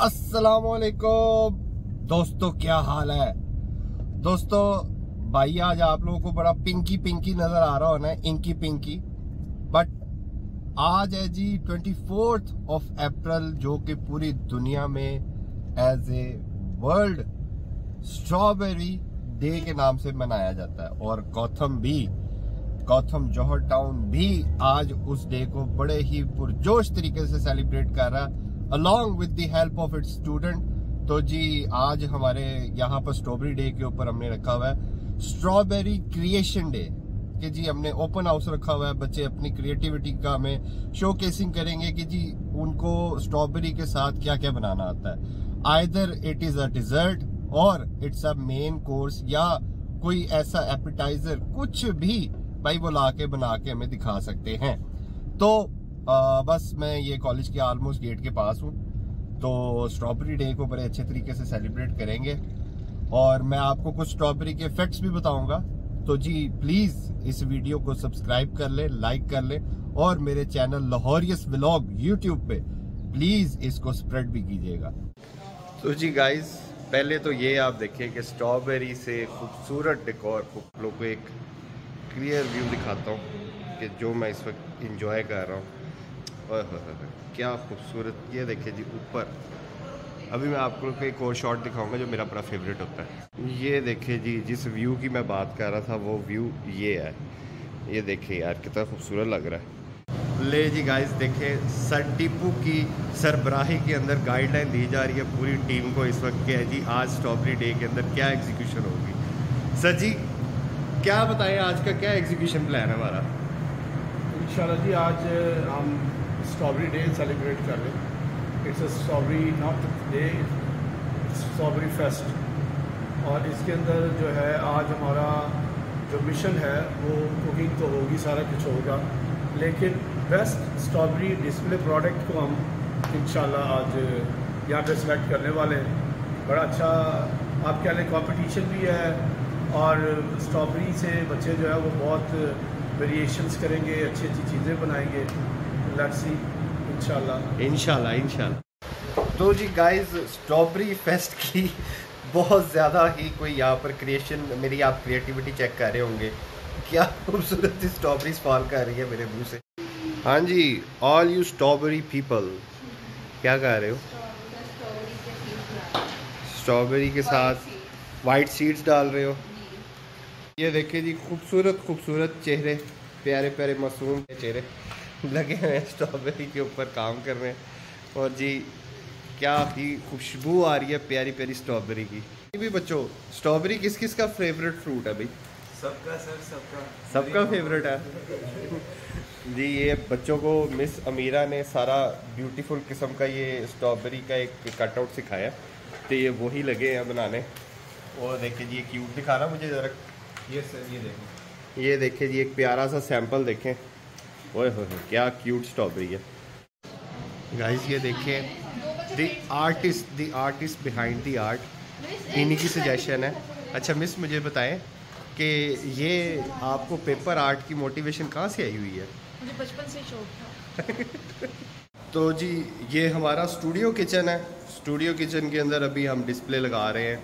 السلام علیکم۔ دوستو، کیا حال ہے؟ دوستو، بھائی، آج آپ لوگوں کو بڑا پنکی پنکی نظر آ رہا ہونا ہے، انکی پنکی۔ بٹ آج ہے جی ٹوینٹی فورتھ آف اپریل جو کہ پوری دنیا میں as a world strawberry day کے نام سے منایا جاتا ہے۔ اور گوتھم بھی گوتھم جوہر ٹاؤن بھی آج اس ڈے کو بڑے ہی پرجوش طریقے سے سیلیبریٹ کر رہا ہے۔ along with the help of its student تو جی آج ہمارے یہاں پر سٹرابری ڈے کے اوپر ہم نے رکھا ہوا ہے۔ سٹرابری کریشن ڈے کہ جی ہم نے اوپن آؤس رکھا ہوا ہے، بچے اپنی کریٹیوٹی کا ہمیں شو کیسنگ کریں گے کہ جی ان کو سٹرابری کے ساتھ کیا کیا بنانا آتا ہے۔ Either it is a dessert اور اٹس اے مین کورس یا کوئی ایسا ایپیٹائزر کچھ بھی بھائی وہ لا کے بنا کے ہمیں دکھا سکتے ہیں۔ تو بس میں یہ کالج کے آلموسٹ گیٹ کے پاس ہوں۔ تو اسٹرابری ڈے کو بڑے اچھے طریقے سے سیلیبریٹ کریں گے۔ اور میں آپ کو کچھ سٹرابری کے فیکٹس بھی بتاؤں گا۔ تو جی پلیز اس ویڈیو کو سبسکرائب کر لیں لائک کر لیں۔ اور میرے چینل لاہوریس ولاگ یوٹیوب پہ پلیز اس کو سپریڈ بھی کیجیے گا۔ تو جی گائز پہلے تو یہ آپ دیکھیں کہ اسٹرابیری سے خوبصورت ڈیکور کو ایک کلیئر ویو دکھاتا ہوں کہ جو میں اس وقت انجوائے کر رہا ہوں۔ ہاں، ہاں، ہاں، کیا خوبصورت یہ دیکھیں جی اوپر۔ ابھی میں آپ کو ایک اور شاٹ دکھاؤں گا جو میرا بڑا فیوریٹ ہوتا ہے۔ یہ دیکھیں جی جس ویو کی میں بات کر رہا تھا، وہ ویو یہ ہے۔ یہ دیکھیں یار، کتنا خوبصورت لگ رہا ہے۔ لے جی گائز دیکھیں سن ٹیپو کی سربراہی کے اندر گائیڈ لائن دی جا رہی ہے پوری ٹیم کو اس وقت کہ جی آج اسٹرابری ڈے کے اندر کیا ایگزیکیوشن ہوگی؟ سر جی کیا بتائیں آج کا کیا ایگزیکیوشن پلان ہے ہمارا؟ انشاءاللہ جی آج ہم اسٹرابری ڈے سیلیبریٹ کر لیں it's a strawberry not day strawberry fest اور اس کے اندر جو ہے، آج ہمارا جو مشن ہے، وہ کوکنگ تو ہوگی، سارا کچھ ہوگا۔ لیکن بیسٹ اسٹرابری ڈسپلے پروڈکٹ کو ہم انشاءاللہ آج یہاں پہ سلیکٹ کرنے والے ہیں۔ بڑا اچھا آپ کے لیں کمپٹیشن بھی ہے۔ اور اسٹرابری سے بچے جو ہے، وہ بہت ویریشنس کریں گے، اچھی اچھی چیزیں بنائیں گے۔ انشاءاللہ انشاءاللہ۔ تو جی گائز اسٹرابری فیسٹ کی بہت زیادہ ہی کوئی یہاں پر کریشن میری آپ کریٹیوٹی چیک کر رہے ہوں گے۔ کیا خوبصورت اسٹرابری سپال کر رہی ہے میرے بھو سے؟ ہاں جی آل یو اسٹرابری پیپل کیا کہہ رہے ہو؟ اسٹرابری کے ساتھ وائٹ سیڈز ڈال رہے ہو۔ یہ دیکھیں جی خوبصورت خوبصورت چہرے پیارے پیارے مصروم چہرے۔ لگے ہیں اسٹرابیری کے اوپر کام کر رہے ہیں۔ اور جی کیا ہی خوشبو آ رہی ہے پیاری پیاری اسٹرابیری کی؟ بھی بچوں اسٹرابیری کس کس کا فیوریٹ فروٹ ہے بھائی؟ سب کا سر سب کا سب کا فیوریٹ ہے۔ جی یہ بچوں کو مس امیرا نے سارا بیوٹیفل قسم کا یہ اسٹرابیری کا ایک کٹ آؤٹ سکھایا۔ تو یہ وہی لگے ہیں بنانے۔ اور دیکھیں جی یہ کیوٹ دکھا رہا مجھے ذرا۔ یہ سر یہ دیکھیں۔ یہ دیکھیں جی ایک پیارا سا سیمپل دیکھیں۔ کیا کیوٹ اسٹرابری ہے گائز یہ دیکھیں the artist the artist behind the art انہی کی سجیشن ہے۔ اچھا مس مجھے بتائیں کہ یہ آپ کو پیپر آرٹ کی موٹیویشن کہاں سے آئی ہوئی ہے؟ مجھے بچپن سے شوق تھا۔ تو جی یہ ہمارا اسٹوڈیو کچن ہے۔ اسٹوڈیو کچن کے اندر ابھی ہم ڈسپلے لگا رہے ہیں۔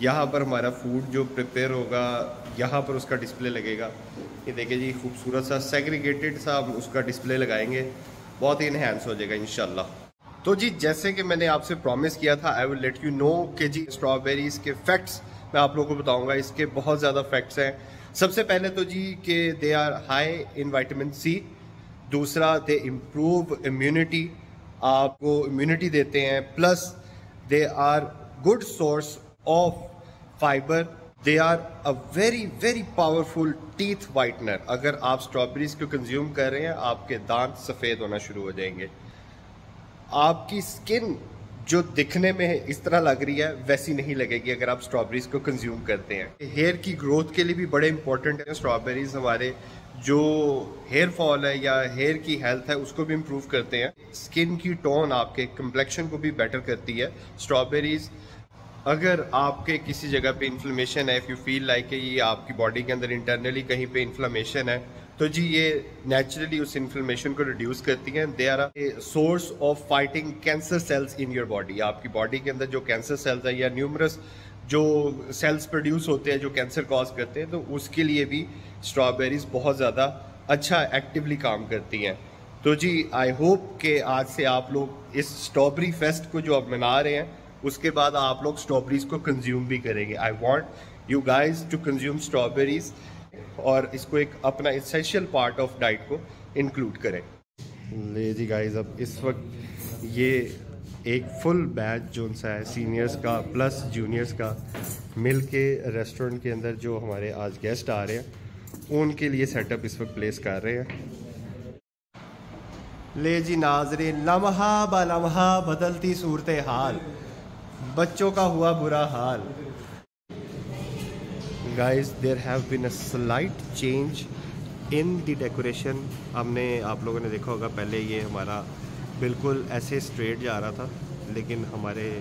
یہاں پر ہمارا فوڈ جو پریپیئر ہوگا یہاں پر اس کا ڈسپلے لگے گا۔ یہ دیکھیں جی خوبصورت سا سیگریگیٹڈ سا اس کا ڈسپلے لگائیں گے۔ بہت ہی انہینس ہو جائے گا انشاءاللہ۔ تو جی جیسے کہ میں نے آپ سے پرومس کیا تھا آئی ول لیٹ یو نو کہ جی اسٹرابیریز کے فیکٹس میں آپ لوگوں کو بتاؤں گا۔ اس کے بہت زیادہ فیکٹس ہیں۔ سب سے پہلے تو جی کہ they are high in vitamin C دوسرا دے امپروو امیونٹی آپ کو امیونٹی دیتے ہیں۔ Plus they are good source of fibre they are a very very powerful teeth whitener اگر آپ اسٹرابریز کو کنزیوم کر رہے ہیں، آپ کے دانت سفید ہونا شروع ہو جائیں گے۔ آپ کی اسکن جو دکھنے میں اس طرح لگ رہی ہے، ویسی نہیں لگے گی اگر آپ اسٹرابریز کو کنزیوم کرتے ہیں۔ ہیئر کی گروتھ کے لیے بھی بڑے امپورٹنٹ ہیں۔ اسٹرابیریز ہمارے جو ہیئر فال ہے یا ہیئر کی ہیلتھ ہے، اس کو بھی امپروو کرتے ہیں۔ اسکن کی ٹون آپ کے کمپلیکشن کو بھی بیٹر کرتی ہے۔ اسٹرابیریز اگر آپ کے کسی جگہ پہ انفلمیشن ہے اف یو فیل لائک کہ یہ آپ کی باڈی کے اندر انٹرنلی کہیں پہ انفلمیشن ہے، تو جی یہ نیچرلی اس انفلمیشن کو ریڈیوس کرتی ہیں۔ They are a source of fighting cancer cells in your body آپ کی باڈی کے اندر جو کینسر سیلز ہیں یا نیومرس جو سیلس پروڈیوس ہوتے ہیں، جو کینسر کاز کرتے ہیں، تو اس کے لیے بھی اسٹرابیریز بہت زیادہ اچھا ایکٹیولی کام کرتی ہیں۔ تو جی آئی ہوپ کہ آج سے آپ لوگ اس اسٹرابری فیسٹ کو جو آپ منا رہے ہیں اس کے بعد آپ لوگ اسٹرابریز کو کنزیوم بھی کریں گے. I want you guys to consume strawberries اور اس کو ایک اپنا اسینشیل پارٹ آف ڈائٹ کو انکلوڈ کریں. لے جی گائز اب اس وقت یہ ایک فل بیچ جو سا ہے سینئرس کا پلس جونیئرس کا مل کے ریسٹورنٹ کے اندر جو ہمارے آج گیسٹ آ رہے ہیں، ان کے لیے سیٹ اپ اس وقت پلیس کر رہے ہیں۔ لے جی ناظرین، لمحہ با لمحہ بدلتی صورت حال بچوں کا ہوا برا حال۔ Guys there have been a slight change in the decoration ہم نے آپ لوگوں نے دیکھا ہوگا، پہلے یہ ہمارا بالکل ایسے اسٹریٹ جا رہا تھا، لیکن ہمارے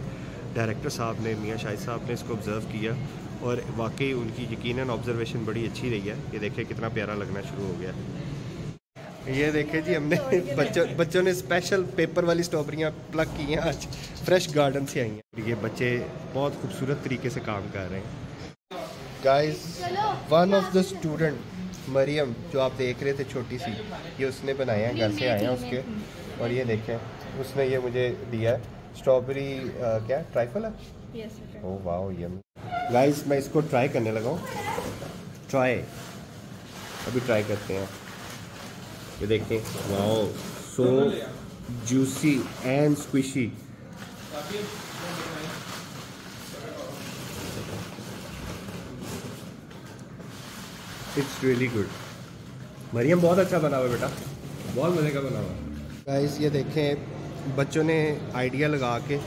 ڈائریکٹر صاحب نے، میاں شاہد صاحب نے اس کو آبزرو کیا اور واقعی ان کی یقیناً آبزرویشن بڑی اچھی رہی ہے۔ یہ دیکھیں کتنا پیارا لگنا شروع ہو گیا۔ ہے یہ دیکھیں جی ہم نے بچوں بچوں نے اسپیشل پیپر والی اسٹرابریاں پلگ کی ہیں آج فریش گارڈن سے آئی ہیں۔ یہ بچے بہت خوبصورت طریقے سے کام کر رہے ہیں۔ Guys one of the student Maryam جو آپ دیکھ رہے تھے چھوٹی سی یہ اس نے بنائے ہیں گھر سے آئے ہیں اس کے۔ اور یہ دیکھیں اس نے یہ مجھے دیا ہے۔ اسٹرابری کیا؟ ٹرائفل ہے؟ او واو یم گائز میں اس کو ٹرائی کرنے لگا ہوں۔ ٹرائی ابھی ٹرائی کرتے ہیں۔ یہ دیکھیں۔ Wow so juicy and squishy it's really good Maryam, بہت اچھا بنا ہوا بیٹا۔ بہت مزے کا بنا ہوا گائز یہ دیکھیں، بچوں نے آئیڈیا لگا کے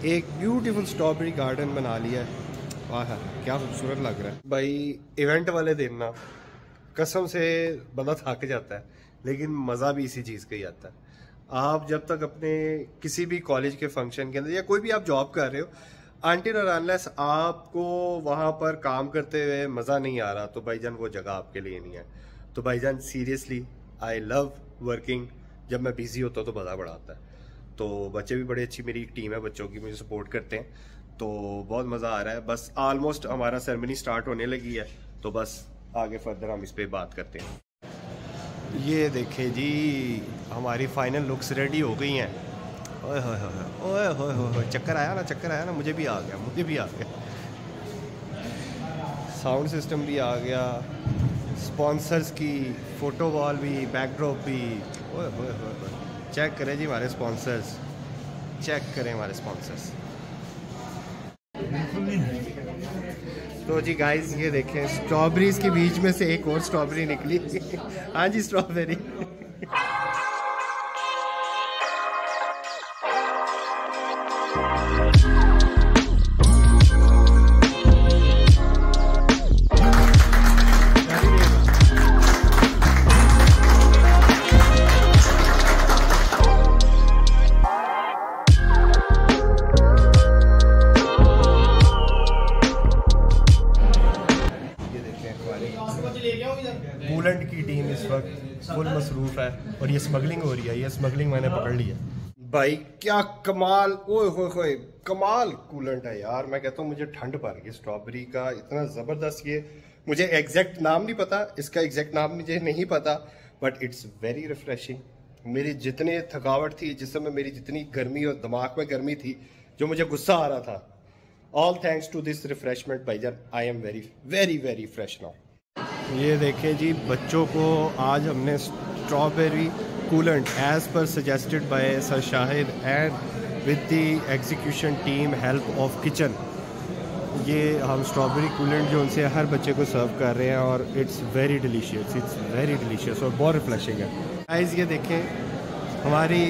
ایک بیوٹیفل اسٹرابری گارڈن بنا لیا ہے۔ واہ، کیا خوبصورت لگ رہا ہے۔ بھائی ایونٹ والے دن نا، قسم سے بندہ تھک جاتا ہے۔ لیکن مزہ بھی اسی چیز کا ہی آتا ہے۔ آپ جب تک اپنے کسی بھی کالج کے فنکشن کے اندر یا کوئی بھی آپ جاب کر رہے ہو، آنٹی اور انلیس آپ کو وہاں پر کام کرتے ہوئے مزہ نہیں آ رہا، تو بھائی جان وہ جگہ آپ کے لیے نہیں ہے۔ تو بھائی جان سیریسلی آئی لو ورکنگ جب میں بیزی ہوتا ہوں تو مزہ بڑا آتا ہے۔ تو بچے بھی بڑی اچھی میری ٹیم ہے، بچوں کی مجھے سپورٹ کرتے ہیں۔ تو بہت مزہ آ رہا ہے۔ بس آلموسٹ ہمارا سرمنی سٹارٹ ہونے لگی ہے۔ تو بس آگے فردر ہم اس پہ بات کرتے ہیں۔ یہ دیکھیں جی ہماری فائنل لکس ریڈی ہو گئی ہیں۔ اوئے ہوئے ہوئے اوئے ہوئے ہوئے چکر آیا نا، چکر آیا نا، مجھے بھی آ گیا، مجھے بھی آ گیا۔ ساؤنڈ سسٹم بھی آ گیا اسپانسرس کی فوٹو وال بھی بیک ڈراپ بھی۔ اوئے ہوئے ہوئے ہوئے چیک کریں جی ہمارے اسپانسرس چیک کریں ہمارے اسپانسرس تو جی گائز یہ دیکھیں اسٹرابریز کے بیچ میں سے ایک اور اسٹرابری نکلی۔ ہاں جی اسٹرابیری ہے اور یہ اسمگلنگ ہو رہی ہے یہ اسمگلنگ میں نے پکڑ لی ہے۔ بھائی کیا کمال اوئے ہوئے ہوئے کمال کولنٹ ہے یار۔ میں کہتا ہوں مجھے ٹھنڈ پڑ گئی اسٹرابری کا اتنا زبردست یہ۔ مجھے ایگزیکٹ نام نہیں پتا اس کا ایگزیکٹ نام مجھے نہیں پتا بٹ اٹس ویری ریفریشنگ میری جتنی تھکاوٹ تھی جسم میں میری جتنی گرمی اور دماغ میں گرمی تھی جو مجھے غصہ آ رہا تھا۔ All thanks to this refreshment بھائی جان I am very very very fresh now یہ دیکھیں جی بچوں کو آج ہم نے strawberry coolant as per suggested by sir Shahid and with the execution team help of kitchen یہ ہم اسٹرابیری کولنٹ جو ان سے ہر بچے کو سرو کر رہے ہیں اور it's very delicious it's very delicious اور بہت ریفریشنگ ہے۔ گائز یہ دیکھیں، ہماری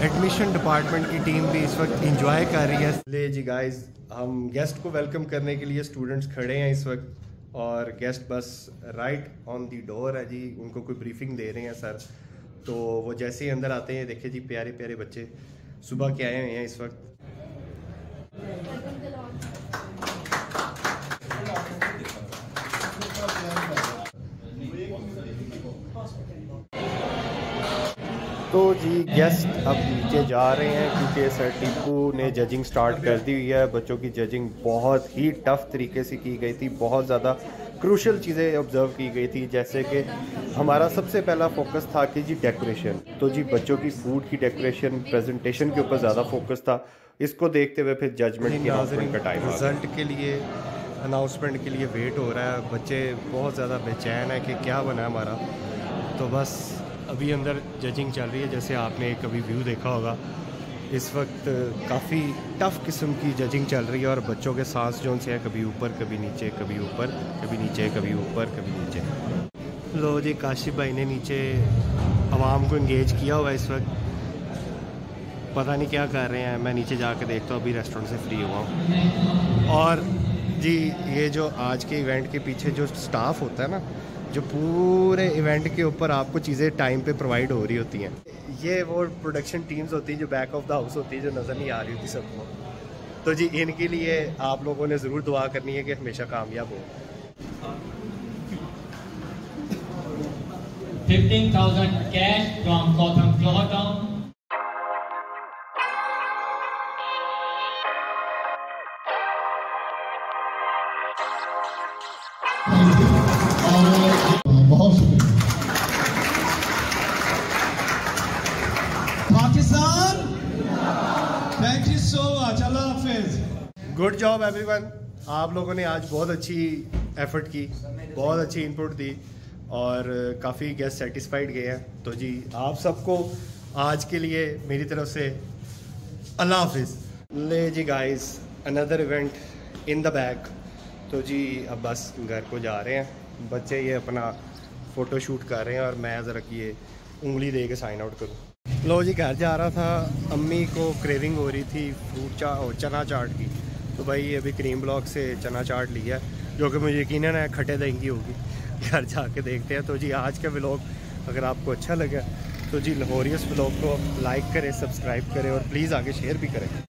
ایڈمیشن ڈپارٹمنٹ کی ٹیم بھی اس وقت انجوائے کر رہی ہے۔ لے جی گائز ہم گیسٹ کو ویلکم کرنے کے لیے اسٹوڈنٹس کھڑے ہیں اس وقت۔ اور گیسٹ بس رائٹ آن دی ڈور ہے جی ان کو کوئی بریفنگ دے رہے ہیں سر۔ تو وہ جیسے ہی اندر آتے ہیں، دیکھیں جی پیارے پیارے بچے۔ صبح کے آئے ہوئے ہیں اس وقت۔ گیسٹ اب نیچے جا رہے ہیں کیونکہ سر ٹیپو نے ججنگ سٹارٹ کر دی ہوئی ہے۔ بچوں کی ججنگ بہت ہی ٹف طریقے سے کی گئی تھی۔ بہت زیادہ کروشل چیزیں آبزرو کی گئی تھی۔ جیسے کہ ہمارا سب سے پہلا فوکس تھا کہ جی ڈیکوریشن تو جی بچوں کی فوڈ کی ڈیکوریشن پریزنٹیشن کے اوپر زیادہ فوکس تھا۔ اس کو دیکھتے ہوئے پھر ججمنٹ کی ناظرین کا ٹائم رزلٹ کے لیے اناؤنسمنٹ کے لیے ویٹ ہو رہا ہے۔ بچے بہت زیادہ بے چین ہے کہ کیا بنا ہمارا۔ تو بس ابھی اندر ججنگ چل رہی ہے، جیسے آپ نے ایک ابھی ویو دیکھا ہوگا، اس وقت کافی ٹف قسم کی ججنگ چل رہی ہے اور بچوں کے سانس جو سے ہیں، کبھی اوپر، کبھی نیچے، کبھی اوپر، کبھی نیچے، کبھی اوپر، کبھی نیچے۔ لو جی کاشف بھائی نے نیچے عوام کو انگیج کیا ہوا اس وقت۔ پتہ نہیں کیا کر رہے ہیں، میں نیچے جا کے دیکھتا ہوں، ابھی ریسٹورنٹ سے فری ہوا ہوں۔ اور جی یہ جو آج کے ایونٹ کے پیچھے جو سٹاف ہوتا ہے نا جو پورے ایونٹ کے اوپر آپ کو چیزیں ٹائم پہ پرووائڈ ہو رہی ہوتی ہیں۔ یہ وہ پروڈکشن ٹیمز ہوتی ہیں جو بیک آف دا ہاؤس ہوتی ہے جو نظر نہیں آ رہی ہوتی سب کو۔ تو جی ان کے لیے آپ لوگوں نے ضرور دعا کرنی ہے کہ ہمیشہ کامیاب ہو Fifteen thousand cash from Gotham Clottown. بہت تھینک یو سو مچ اللہ حافظ گڈ جاب ایوری ون آپ لوگوں نے آج بہت اچھی ایفرٹ کی، بہت اچھی انپٹ دی اور کافی گیسٹ سیٹسفائڈ گئے ہیں۔ تو جی آپ سب کو آج کے لیے میری طرف سے اللہ حافظ۔ لے جی گائز اندر ایونٹ ان دا بیک تو جی اب بس گھر کو جا رہے ہیں۔ بچے یہ اپنا فوٹو شوٹ کر رہے ہیں اور میں ذرا یہ انگلی دے کے سائن آؤٹ کروں۔ لو جی گھر جا رہا تھا، امی کو کریونگ ہو رہی تھی فروٹ چا چنا چاٹ کی۔ تو بھائی، ابھی کریم بلاک سے چنا چاٹ لیا جو کہ مجھے یقیناً ہے کھٹے دیں گی ہوگی۔ گھر جا کے دیکھتے ہیں۔ تو جی آج کا بلاگ اگر آپ کو اچھا لگا، تو جی لاہوریس بلاگ کو لائک کریں سبسکرائب کریں اور پلیز آگے شیئر بھی کریں۔